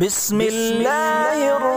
بسم الله الرحمن